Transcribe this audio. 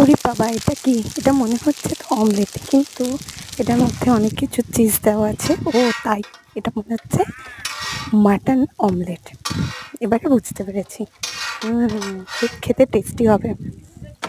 ওরে বাবা, এটা কি? এটা মনে হচ্ছে তো অমলেট, কিন্তু এটার মধ্যে অনেক কিছু চিজ দেওয়া আছে। ও, তাই, এটা মনে হচ্ছে মাটন অমলেট। এবারে বুঝতে পেরেছি। খেতে টেস্টি হবে।